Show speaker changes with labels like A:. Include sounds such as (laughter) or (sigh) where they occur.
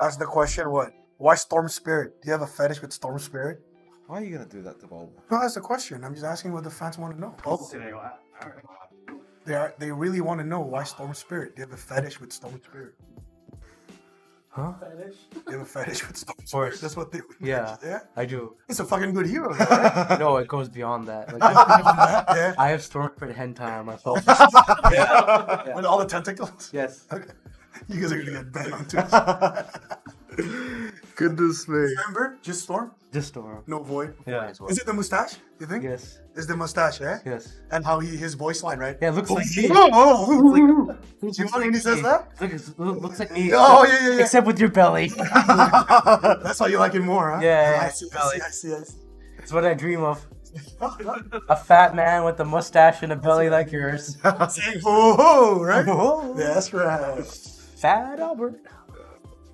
A: Ask the question what? Why Storm Spirit? Do you have a fetish with Storm Spirit?
B: Why are you gonna do that to Bob?
A: No, that's the question. I'm just asking what the fans want to know. They are, they really want to know why Storm Spirit. Do you have a fetish with Storm Spirit?
C: Huh?
A: Do you have a fetish with Storm Spirit? That's what they would
C: Yeah.
A: mention. Yeah.
C: I do.
A: It's a fucking good hero, though, (laughs) right?
C: No, it goes beyond that. Like, (laughs)
A: yeah.
C: I have Stormford hentai on my phone. (laughs)
A: With all the tentacles.
C: yes.
A: You guys are gonna get banned on Twitch. (laughs)
B: Goodness me.
A: Remember? Just Storm?
C: This Storm.
A: No void.
C: Yeah.
A: Is it the mustache? You think?
C: Yes.
A: Is the mustache, eh?
C: Yes.
A: And how he his voice line, right?
C: Yeah, it looks like me. (laughs)
A: Oh, oh, oh, oh.
C: Looks
A: You want when he says that?
C: Look, it looks like me.
A: Oh, yeah, yeah, yeah.
C: Except with your belly. (laughs)
A: That's why you like him more, huh?
C: Yeah,
A: I
C: yeah,
A: see, I
C: belly.
A: see, I see, I see.
C: It's what I dream of. A fat man with a mustache and a belly like yours.
A: Saying ho ho, right?
C: Oh,
A: That's right.
C: Fat Albert.